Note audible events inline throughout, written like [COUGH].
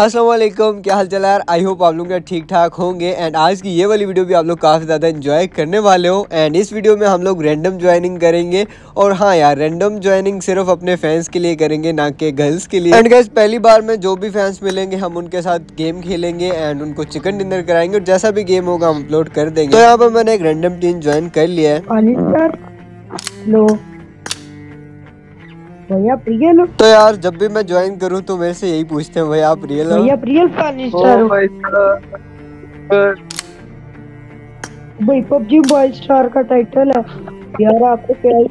असलम क्या हाल चल यार? आई होप आप लोग ठीक ठाक होंगे एंड आज की ये वाली वीडियो भी आप लोग काफ़ी ज़्यादा इन्जॉय करने वाले हो एंड इस वीडियो में हम लोग रैंडम ज्वाइनिंग करेंगे और हाँ यार रैंडम ज्वाइनिंग सिर्फ़ अपने फैंस के लिए करेंगे, ना कि गर्ल्स के लिए। एंड गैस पहली बार में जो भी फैंस मिलेंगे, हम उनके साथ गेम खेलेंगे एंड उनको चिकन डिनर कराएँगे और जैसा भी गेम होगा हम अपलोड कर देंगे। तो यहाँ पर मैंने एक रैंडम टीम ज्वाइन कर लिया है। भैया रियल तो यार जब भी मैं ज्वाइन करूँ तो मेरे से यही पूछते हैं भाई आप रियल हो? भैया रियल स्टार भाई पबजी मोबाइल स्टार का टाइटल है। यार आपको क्या ही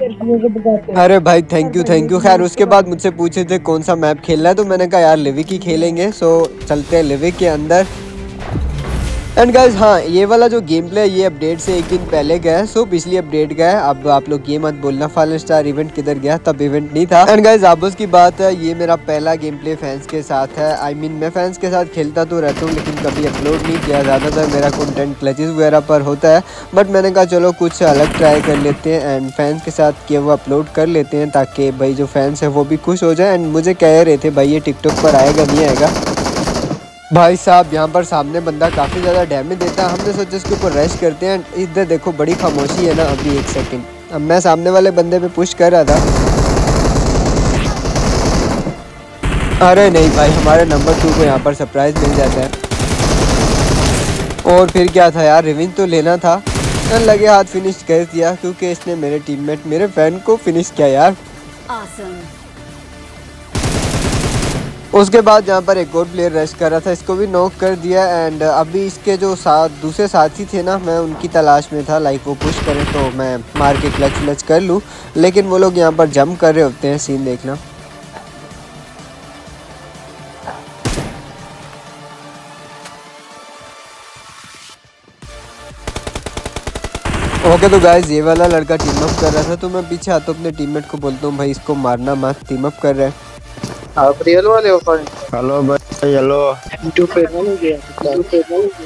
हैं। अरे भाई थैंक यू थैंक यू खैर उसके बाद मुझसे पूछे थे कौन सा मैप खेलना है तो मैंने कहा यार लिविक ही खेलेंगे। सो चलते हैं लिविक के अंदर। एंड गाइज़ हाँ ये वाला जो गेम प्ले है ये अपडेट से एक दिन पहले गया है सो पिछली अपडेट गया है। अब आप लोग ये मत बोलना फाइनल स्टार इवेंट किधर गया? तब इवेंट नहीं था। एंड गाइज़ आप की बात है ये मेरा पहला गेम प्ले फैंस के साथ है। आई I मीन mean, मैं फैंस के साथ खेलता तो रहता हूँ लेकिन कभी अपलोड नहीं किया। ज़्यादातर मेरा कंटेंट क्लचेज वगैरह पर होता है। बट मैंने कहा चलो कुछ अलग ट्राई कर लेते हैं एंड फैंस के साथ किया वो अपलोड कर लेते हैं ताकि भाई जो फैंस है वो भी खुश हो जाए। एंड मुझे कह रहे थे भाई ये टिकटॉक पर आएगा नहीं आएगा? भाई साहब, यहाँ पर सामने बंदा काफ़ी ज़्यादा डैमेज देता है। हमने सोचा इसके ऊपर रश करते हैं। इधर देखो, बड़ी खामोशी है ना अभी एक सेकंड अब मैं सामने वाले बंदे पे पुश कर रहा था। अरे नहीं भाई, हमारे नंबर टू को यहाँ पर सरप्राइज़ मिल जाता है। और फिर क्या था यार रिविन तो लेना था। लगे हाथ फिनिश कर दिया, क्योंकि इसने मेरे टीममेट मेरे फ़ैन को फिनिश किया यार। Awesome. उसके बाद जहाँ पर एक और प्लेयर रश कर रहा था, इसको भी नॉक कर दिया एंड अभी इसके जो साथ दूसरे साथी थे ना, मैं उनकी तलाश में था लाइक वो पुश करें तो मैं मार के क्लच व्लच कर लूँ, लेकिन वो लोग यहाँ पर जंप कर रहे होते हैं सीन देखना। ओके तो गाइज़ ये वाला लड़का टीम अप कर रहा था तो मैं पीछे आता हूँ अपने टीममेट को बोलता हूँ, भाई, इसको मारना मत टीम अप कर रहा है। आप रियल वाले हो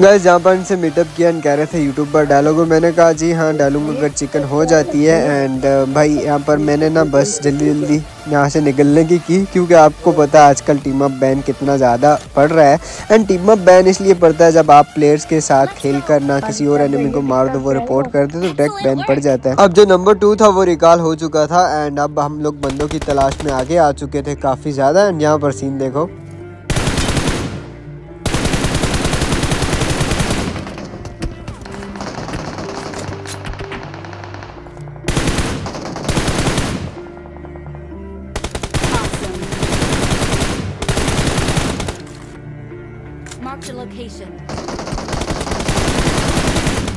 गाइस जहाँ पर इनसे मीटअप किया एंड कह रहे थे यूट्यूब पर डालोगे मैंने कहा जी हाँ डालूँगा अगर चिकन हो जाती है एंड uh, भाई यहाँ पर मैंने ना बस जल्दी जल्दी यहाँ से निकलने की की क्योंकि आपको पता है आजकल टीम अप बैन कितना ज़्यादा पड़ रहा है एंड टीम अप बैन इसलिए पड़ता है जब आप प्लेयर्स के साथ खेल कर ना किसी और एनिमी को मार दो वो रिपोर्ट कर दे तो डायरेक्ट बैन पड़ जाता है। अब जो नंबर टू था वो रिकॉल हो चुका था एंड अब हम लोग बंदों की तलाश में आगे आ चुके थे काफ़ी ज़्यादा एंड यहाँ पर सीन देखो।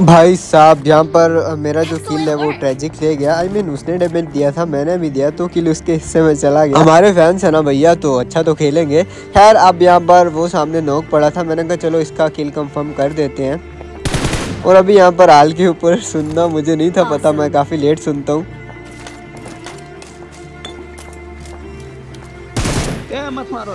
भाई साहब यहाँ पर मेरा जो किल है वो ट्रेजिक ले गया आई I मीन mean, उसने डैमेज दिया था मैंने भी दिया तो किल उसके हिस्से में चला गया। हमारे फैंस है ना भैया तो अच्छा तो खेलेंगे। खैर अब यहाँ पर वो सामने नोक पड़ा था मैंने कहा चलो इसका किल कंफर्म कर देते हैं। और अभी यहाँ पर आल के ऊपर सुनना मुझे नहीं था पता मैं काफ़ी लेट सुनता हूँ। मत मारो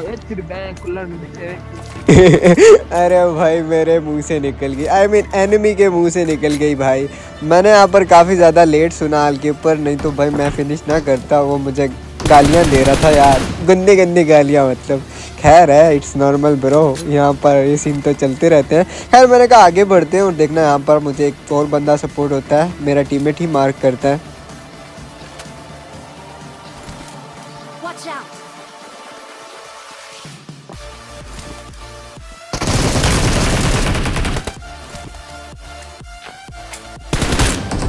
अरे भाई, मेरे मुँह से निकल गई। आई मीन एनिमी के मुँह से निकल गई भाई। मैंने यहाँ पर काफ़ी ज़्यादा लेट सुना हाल के ऊपर, नहीं तो भाई मैं फिनिश ना करता, वो मुझे गालियाँ दे रहा था यार। गंदी गंदी गालियाँ मतलब। खैर है इट्स नॉर्मल ब्रो यहाँ पर ये सीन तो चलते रहते हैं। खैर, मैंने कहा आगे बढ़ते हैं और देखना यहाँ पर मुझे एक और बंदा सपोर्ट होता है। मेरा टीममेट ही मार्क करता है।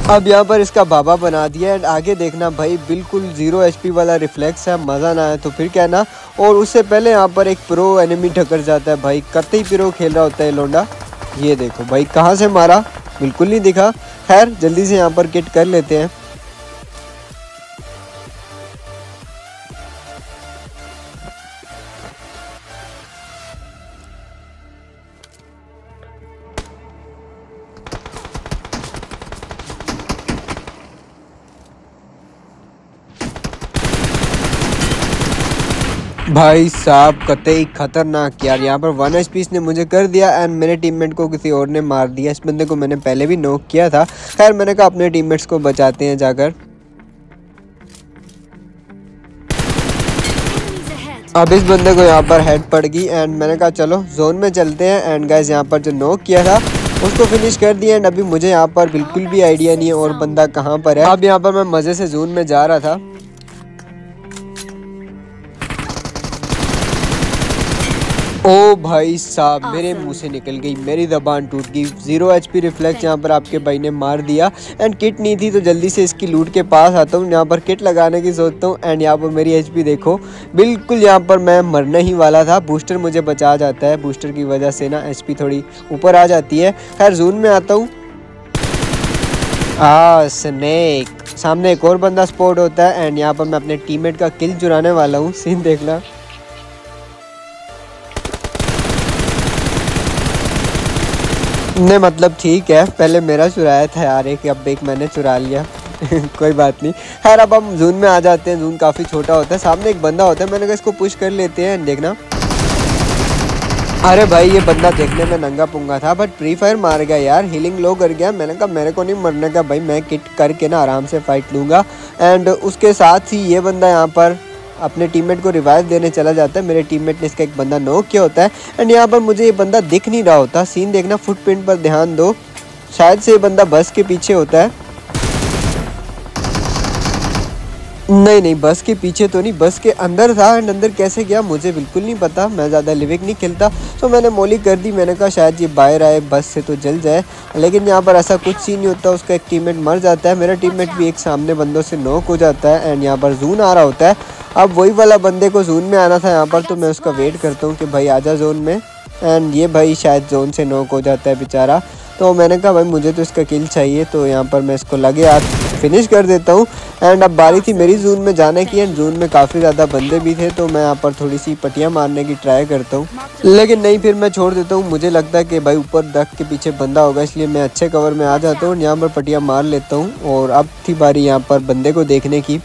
अब यहाँ पर इसका बाबा बना दिया एंड आगे देखना भाई, बिल्कुल ज़ीरो एचपी वाला रिफ्लेक्स है, मज़ा ना आए तो फिर कहना और उससे पहले यहाँ पर एक प्रो एनिमी ढकर जाता है भाई कतई प्रो खेल रहा होता है लोंडा। ये देखो भाई, कहाँ से मारा? बिल्कुल नहीं दिखा। खैर, जल्दी से यहाँ पर किट कर लेते हैं। भाई साहब, कतई खतरनाक यार। यहाँ पर वन एच ने मुझे कर दिया एंड मेरे टीममेट को किसी और ने मार दिया। इस बंदे को मैंने पहले भी नोक किया था। खैर, मैंने कहा अपने टीममेट्स को बचाते हैं जाकर। अब इस बंदे को यहाँ पर हेड पड़ गई एंड मैंने कहा, चलो जोन में चलते हैं एंड गैस यहाँ पर जो नोक किया था, उसको फिनिश कर दिया एंड अभी मुझे यहाँ पर बिल्कुल भी आइडिया नहीं है और बंदा कहाँ पर है। अब यहाँ पर मैं मज़े से जोन में जा रहा था। ओ भाई साहब मेरे मुँह से निकल गई मेरी जबान टूट गई। ज़ीरो एच पी रिफ्लेक्स यहाँ पर आपके भाई ने मार दिया। एंड किट नहीं थी तो जल्दी से इसकी लूट के पास आता हूँ। यहाँ पर किट लगाने की सोचता हूँ। एंड यहाँ पर मेरी एच पी देखो। बिल्कुल यहाँ पर मैं मरने ही वाला था। बूस्टर मुझे बचा जाता है। बूस्टर की वजह से ना एच पी थोड़ी ऊपर आ जाती है। खैर जून में आता हूँ। आ स्नेक सामने एक और बंदा स्पॉट होता है। एंड यहाँ पर मैं अपने टीममेट का किल चुराने वाला हूँ। सीन देखना। ने मतलब ठीक है। पहले मेरा चुराया था यार, एक अब एक मैंने चुरा लिया। [LAUGHS] कोई बात नहीं। खैर, अब हम जून में आ जाते हैं। जून काफ़ी छोटा होता है। सामने एक बंदा होता है। मैंने कहा, इसको पुश कर लेते हैं। देखना। अरे भाई, ये बंदा देखने में नंगा पुंगा था बट फ्री फायर मार गया यार। हीलिंग लो कर गया। मैंने कहा, मेरे को नहीं मरने का, भाई, मैं किट करके ना आराम से फाइट लूँगा। एंड उसके साथ ही ये बंदा यहाँ पर अपने टीममेट को रिवाइव देने चला जाता है। मेरे टीममेट ने इसका एक बंदा नोक किया होता है। एंड यहाँ पर मुझे ये बंदा दिख नहीं रहा होता। सीन देखना फुटप्रिंट पर ध्यान दो। शायद से ये बंदा बस के पीछे होता है। नहीं नहीं बस के पीछे तो नहीं। बस के अंदर था एंड अंदर कैसे गया, मुझे बिल्कुल नहीं पता। मैं ज़्यादा लिविक नहीं खेलता। तो मैंने मोली कर दी। मैंने कहा, शायद ये बाहर आए बस से तो जल जाए। लेकिन यहाँ पर ऐसा कुछ सीन नहीं होता। उसका एक टीममेट मर जाता है। मेरा टीममेट भी एक सामने बंदों से नोक हो जाता है। एंड यहाँ पर जून आ रहा होता है। अब वही वाला बंदे को जोन में आना था यहाँ पर तो मैं उसका वेट करता हूँ कि भाई आजा जोन में। एंड ये भाई शायद जोन से नोक हो जाता है बेचारा। तो मैंने कहा, भाई मुझे तो इसका किल चाहिए तो यहाँ पर मैं इसको लगे आज फिनिश कर देता हूँ। एंड अब बारी थी मेरी जून में जाने की एंड जून में काफ़ी ज़्यादा बंदे भी थे तो मैं यहाँ पर थोड़ी सी पटियाँ मारने की ट्राई करता हूँ। लेकिन नहीं, फिर मैं छोड़ देता हूँ। मुझे लगता है कि भाई ऊपर दख के पीछे बंदा होगा, इसलिए मैं अच्छे कवर में आ जाता हूँ यहाँ पर पटियाँ मार लेता हूँ। और अब थी बारी यहाँ पर बंदे को देखने की।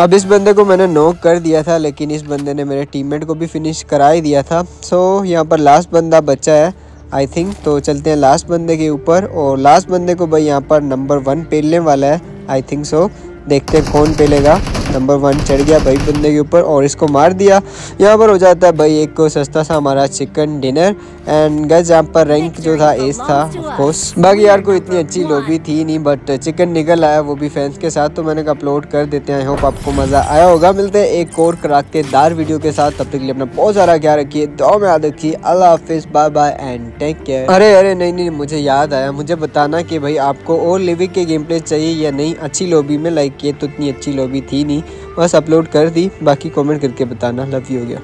अब इस बंदे को मैंने नॉक कर दिया था लेकिन इस बंदे ने मेरे टीममेट को भी फिनिश करा ही दिया था। सो so, यहाँ पर लास्ट बंदा बचा है आई थिंक तो चलते हैं लास्ट बंदे के ऊपर और लास्ट बंदे को भाई यहाँ पर नंबर वन पेलने वाला है आई थिंक सो देखते हैं कौन पेलेगा। नंबर वन चढ़ गया भाई बंदे के ऊपर और इसको मार दिया। यहाँ पर हो जाता है भाई एक को सस्ता सा हमारा चिकन डिनर एंड गज यहाँ पर रैंक जो था एस था ऑफकोर्स बाकी यार कोई इतनी अच्छी लॉबी थी नहीं बट चिकन निकल आया, वो भी फैंस के साथ तो मैंने अपलोड कर देते हैं। आई होप आपको मज़ा आया होगा। मिलते हैं एक और दार वीडियो के साथ। तब तक के लिए अपना बहुत सारा ख्याल रखिए दो में याद रखिए। अल्लाह हाफिज़ bye bye and take care अरे अरे, नहीं नहीं, मुझे याद आया। मुझे बताना कि भाई आपको और लिविक के गेम प्ले चाहिए या नहीं? अच्छी लॉबी में लाइक किए तो इतनी अच्छी लॉबी थी नहीं। बस अपलोड कर दी बाकी कमेंट करके बताना लव यू हो गया।